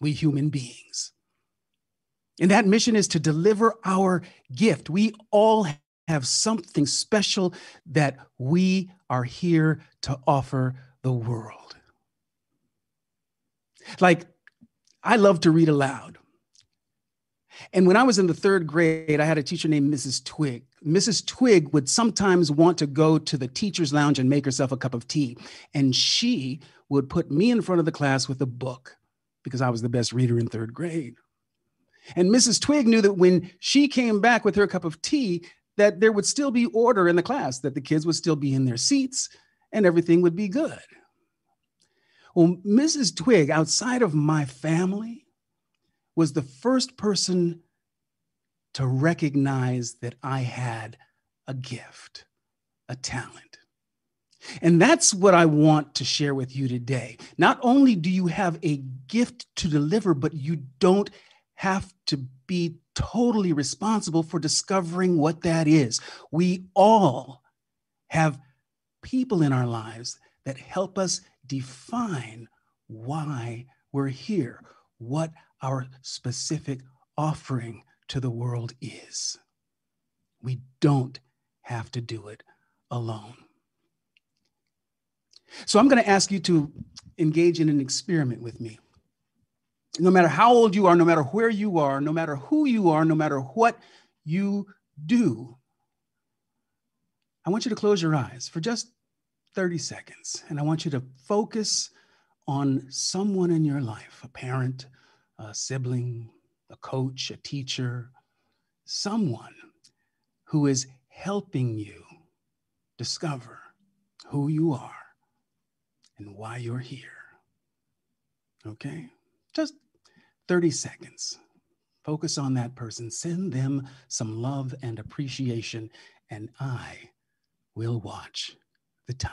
we human beings. And that mission is to deliver our gift. We all have something special that we are here to offer the world. Like, I love to read aloud. And when I was in the third grade, I had a teacher named Mrs. Twig. Mrs. Twig would sometimes want to go to the teacher's lounge and make herself a cup of tea. And she would put me in front of the class with a book because I was the best reader in third grade. And Mrs. Twig knew that when she came back with her cup of tea, that there would still be order in the class, that the kids would still be in their seats and everything would be good. Well, Mrs. Twig, outside of my family, was the first person to recognize that I had a gift, a talent. And that's what I want to share with you today. Not only do you have a gift to deliver, but you don't have to be totally responsible for discovering what that is. We all have people in our lives that help us define why we're here, what our specific offering to the world is. We don't have to do it alone. So I'm going to ask you to engage in an experiment with me. No matter how old you are, no matter where you are, no matter who you are, no matter what you do, I want you to close your eyes for just 30 seconds. And I want you to focus on someone in your life a parent, a sibling, a coach, a teacher, someone who is helping you discover who you are and why you're here. Okay? Just 30 seconds. Focus on that person. Send them some love and appreciation, and I will watch the time.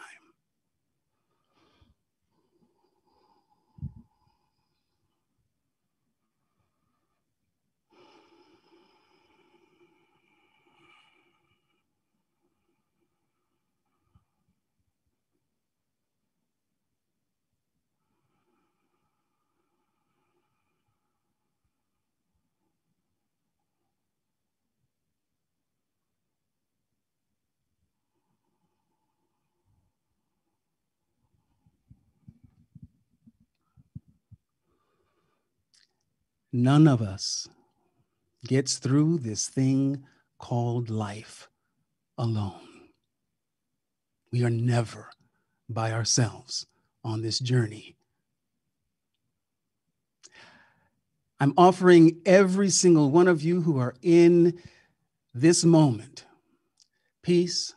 None of us gets through this thing called life alone. We are never by ourselves on this journey. I'm offering every single one of you who are in this moment peace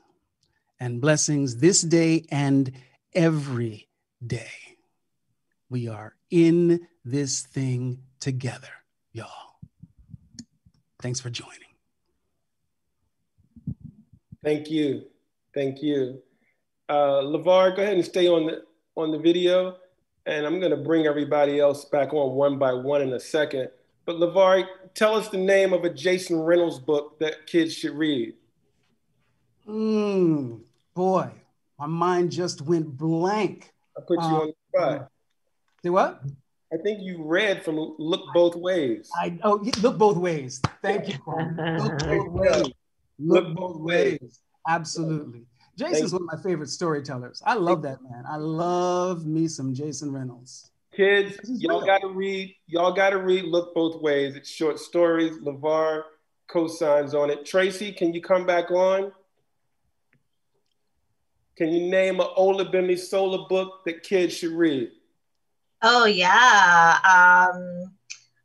and blessings this day and every day. We are in this thing together, y'all. Thanks for joining. Thank you. Thank you. Uh, LeVar, go ahead and stay on the, on the video. And I'm going to bring everybody else back on one by one in a second. But LeVar, tell us the name of a Jason Reynolds book that kids should read. Mm, boy, my mind just went blank. I put you um, on the spot. Say what? I think you read from Look Both Ways. I oh look both ways. Thank you. look both ways. Look, look both ways. ways. Absolutely. Jason's one of my favorite storytellers. I love that man. I love me some Jason Reynolds. Kids, y'all got to read. Y'all got to read Look Both Ways. It's short stories. LeVar co-signs on it. Tracey, can you come back on? Can you name an Olugbemisola book that kids should read? Oh yeah. Um,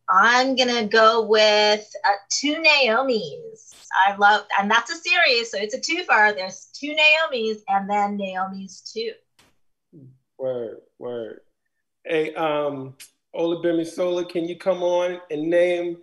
I'm gonna go with uh, two Naomi's. I love, and that's a series, so it's a two far. There's two Naomi's, and then Naomi's two. Word, word. Hey, um, Sola, can you come on and name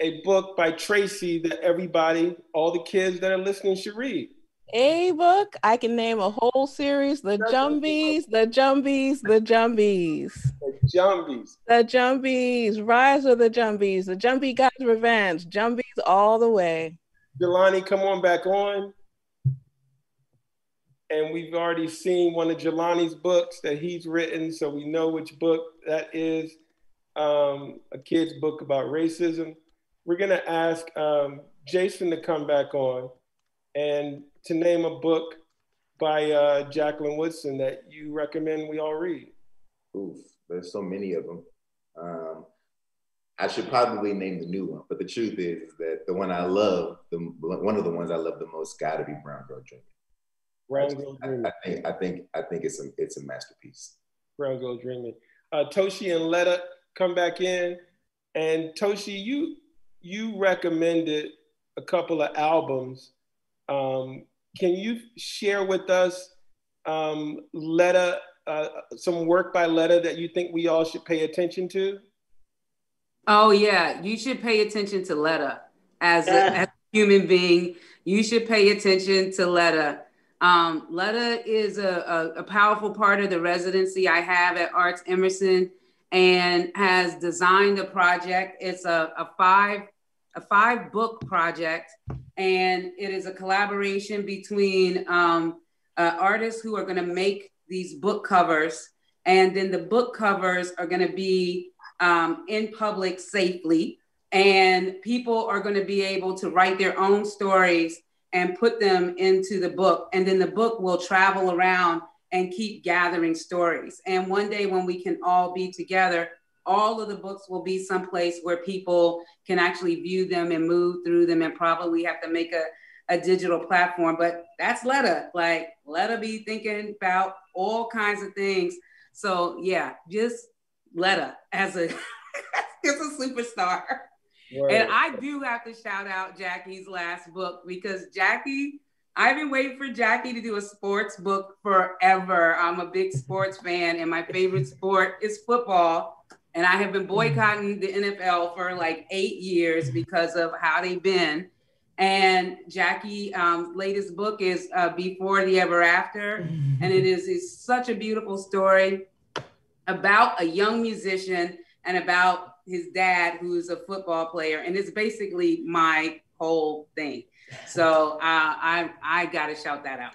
a book by Tracey that everybody, all the kids that are listening, should read? A book, I can name a whole series: the Jumbies, the Jumbies, the Jumbies, the Jumbies, the Jumbies, Rise of the Jumbies, the Jumbie God's Revenge, Jumbies all the way. Jelani, come on back on. And we've already seen one of Jelani's books that he's written, so we know which book that is. Um, a kid's book about racism. We're gonna ask um, Jason to come back on and to name a book by uh, Jacqueline Woodson that you recommend we all read. Oof, there's so many of them. Um, I should probably name the new one, but the truth is that the one I love, the one of the ones I love the most, got to be Brown Girl Dreaming. Brown Girl Dreaming. I, I, think I think I think it's a it's a masterpiece. Brown Girl Dreaming. Uh, Toshi and Letta come back in, and Toshi, you you recommended a couple of albums. Um, can you share with us um, Letta, uh, some work by Letta that you think we all should pay attention to? Oh yeah, you should pay attention to Letta as a, as a human being. You should pay attention to Letta. Um, Letta is a, a, a powerful part of the residency I have at ArtsEmerson and has designed a project. It's a, a five a five book project, and it is a collaboration between um, uh, artists who are going to make these book covers, and then the book covers are going to be um, in public safely, and people are going to be able to write their own stories and put them into the book, and then the book will travel around and keep gathering stories. And one day when we can all be together, all of the books will be someplace where people can actually view them and move through them and probably have to make a, a digital platform. But that's Letta. Like Letta be thinking about all kinds of things. So yeah, just Letta as a as a superstar. And I do have to shout out Jackie's last book because Jackie, I've been waiting for Jackie to do a sports book forever. I'm a big sports fan, and my favorite sport is football. And I have been boycotting the NFL for like eight years because of how they've been. And Jackie' um, latest book is uh, Before the Ever After. And it is, is such a beautiful story about a young musician and about his dad, who's a football player. And it's basically my whole thing. So uh, I I gotta shout that out.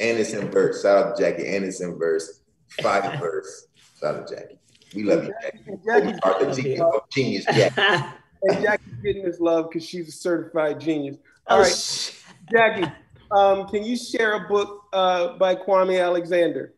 Anderson it's in verse. Shout out to Jackie. Anderson it's in verse. Five verse. Shout out to Jackie. We love you, Jackie. Jackie's oh, genius, genius Jackie. and Jackie's getting this love because she's a certified genius. All oh, right, Jackie, um, can you share a book uh, by Kwame Alexander?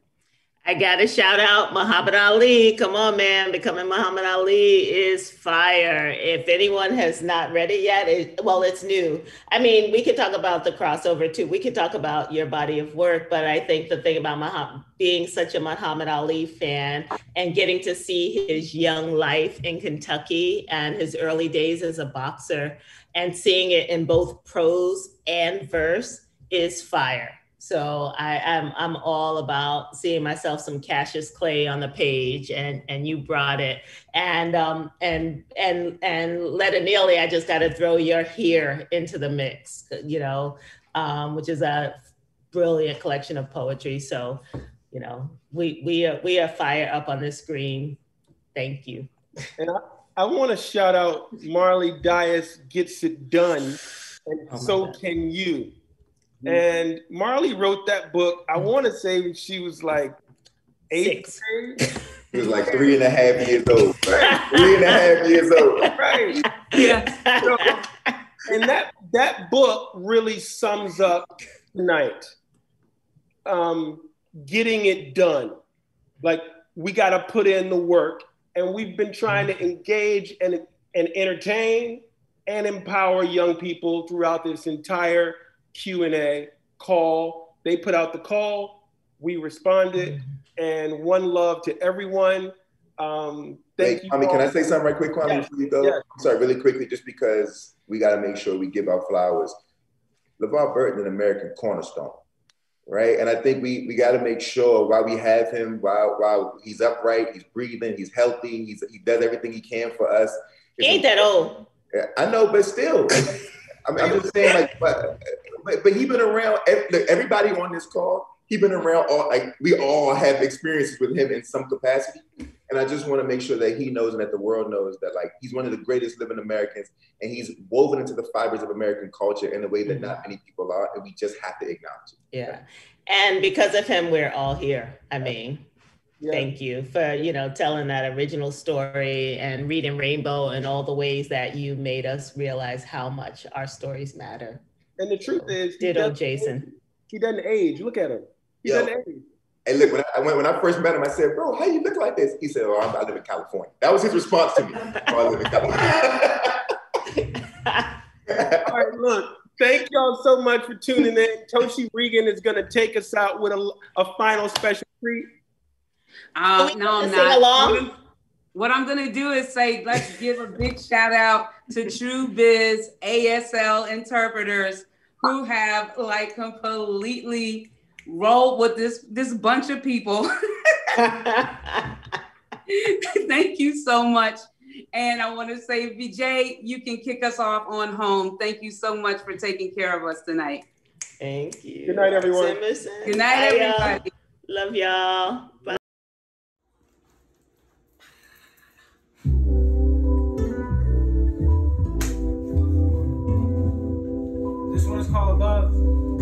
I got to shout out Muhammad Ali. Come on, man. Becoming Muhammad Ali is fire. If anyone has not read it yet, it, well, it's new. I mean, we could talk about the crossover too. We could talk about your body of work, but I think the thing about Muhammad, being such a Muhammad Ali fan and getting to see his young life in Kentucky and his early days as a boxer and seeing it in both prose and verse is fire. So I, am I'm, I'm all about seeing myself some Cassius Clay on the page, and and you brought it, and um and and and Letta Neely, I just got to throw your here into the mix, you know, um, which is a brilliant collection of poetry. So, you know, we we are we are fire up on the screen. Thank you. And I, I want to shout out Marley Dias gets it done, and oh so God. can you. Mm-hmm. And Marley wrote that book. I want to say she was like eight. He was like three and a half years old. Right? three and a half years old. Right. Yeah. So, and that that book really sums up tonight. Um, getting it done. Like we got to put in the work, and we've been trying to engage and and entertain and empower young people throughout this entire Q&A, call. They put out the call, we responded, and one love to everyone. Um, thank hey, you. Kwame, can I say something right quick, Kwame, yes. before you go? Yes. Sorry, really quickly, just because we got to make sure we give our flowers. LeVar Burton, an American cornerstone, right? And I think we we got to make sure while we have him, while while he's upright, he's breathing, he's healthy, he's he does everything he can for us. He ain't that old. I know, but still, I'm, I'm just saying, like, but but, but he been around. Everybody on this call, he been around. All like we all have experiences with him in some capacity. And I just want to make sure that he knows and that the world knows that like he's one of the greatest living Americans and he's woven into the fibers of American culture in a way that mm-hmm. not many people are, and we just have to acknowledge it. Yeah. And because of him, we're all here. I mean, thank you for, you know, telling that original story and reading Rainbow and all the ways that you made us realize how much our stories matter. And the truth is, he Ditto, Jason. age. He doesn't age. Look at him. He Yo. doesn't age. Hey, look, when I, when, when I first met him, I said, bro, how you look like this? He said, oh, I'm, I live in California. That was his response to me. oh, I live in California. All right, look. Thank y'all so much for tuning in. Toshi Reagon is going to take us out with a, a final special treat. Uh, no, I'm sing along? What I'm gonna do is say, let's give a big shout out to True Biz ASL interpreters who have like completely rolled with this this bunch of people. Thank you so much. And I want to say, VJ, you can kick us off on home. Thank you so much for taking care of us tonight. Thank you. Good night, everyone. Good night, everybody. Love y'all. Bye. This one is called Love.